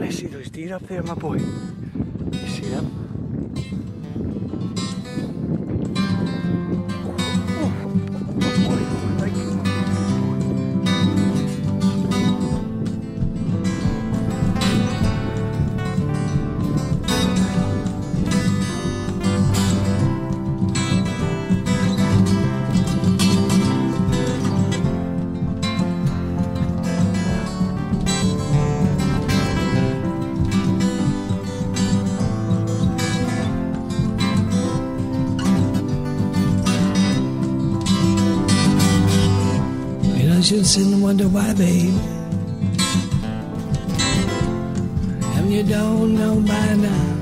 I see those deer up there, my boy. You see them? Sit and wonder why, babe. And you don't know by now.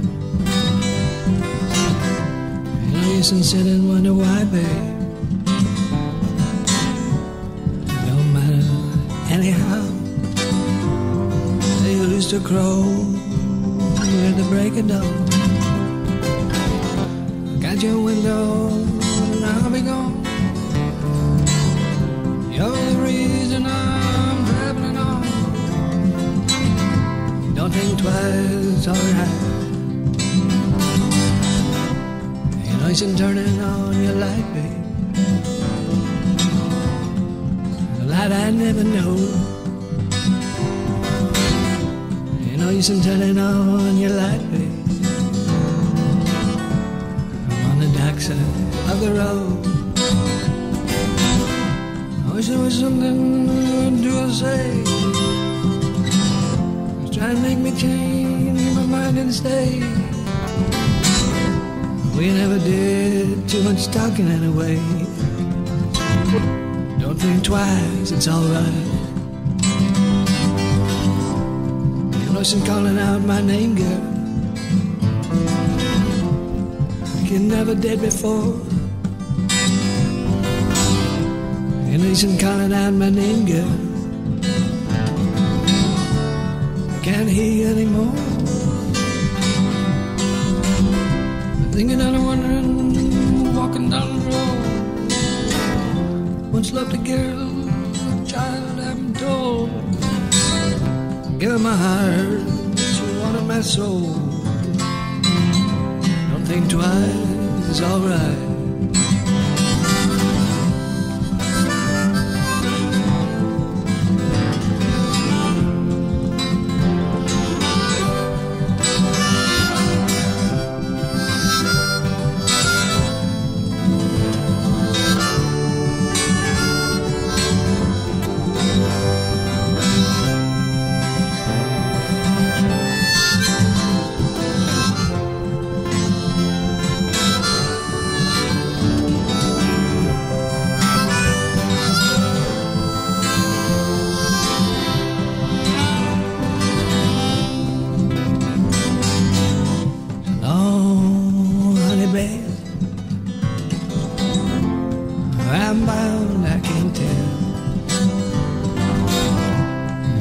Should sit and wonder why, babe. It don't matter anyhow. They used to crow at the break of dawn. Got your window, and I'll be gone. Think twice, alright. You know, you're turning on your light, babe. The light I never know. You know, you're turning on your light, babe. I'm on the dark side of the road wish there was something trying to make me change my mind and stay. We never did too much talking anyway. Don't think twice, it's alright. You she's calling out my name, girl. Like you never did before. And listen calling out my name, girl. Can't hear anymore. Thinking and wondering, walking down the road. Once loved a girl, a child I haven't told. Give my heart, she wanted my soul. Don't think twice, it's alright. I'm bound, I can't tell.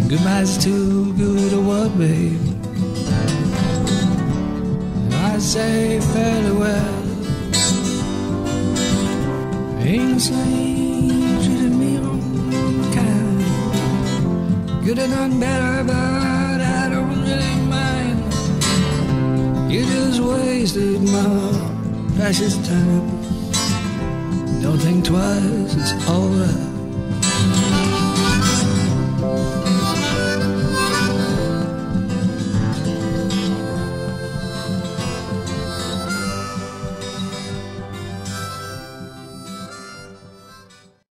Goodbye's too good a word, babe. I say farewell. Ainsley treated me unkind. Could have done better, but I don't really mind. You just wasted my precious time. Don't think twice, it's alright.